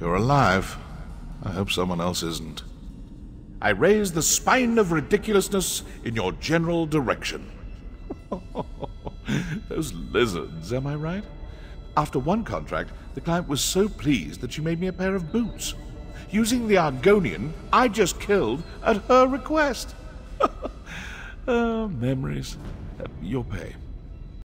You're alive. I hope someone else isn't. I raise the spine of ridiculousness in your general direction. Those lizards, am I right? After one contract, the client was so pleased that she made me a pair of boots. Using the Argonian, I just killed at her request. oh, memories. Your pay.